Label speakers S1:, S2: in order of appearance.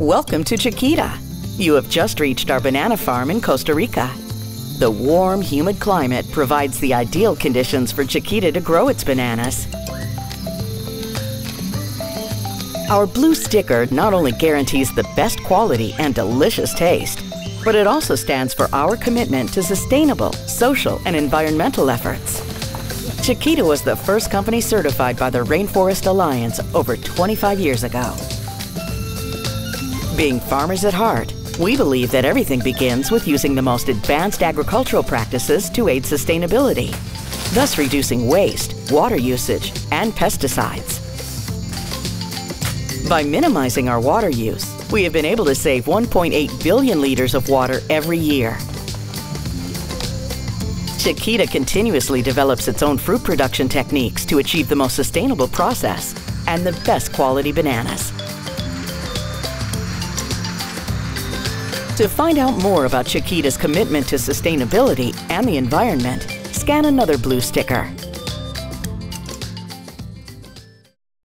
S1: Welcome to Chiquita. You have just reached our banana farm in Costa Rica. The warm, humid climate provides the ideal conditions for Chiquita to grow its bananas. Our blue sticker not only guarantees the best quality and delicious taste, but it also stands for our commitment to sustainable, social, and environmental efforts. Chiquita was the first company certified by the Rainforest Alliance over 25 years ago. Being farmers at heart, we believe that everything begins with using the most advanced agricultural practices to aid sustainability, thus reducing waste, water usage, and pesticides. By minimizing our water use, we have been able to save 1.8 billion liters of water every year. Chiquita continuously develops its own fruit production techniques to achieve the most sustainable process and the best quality bananas. To find out more about Chiquita's commitment to sustainability and the environment, scan another blue sticker.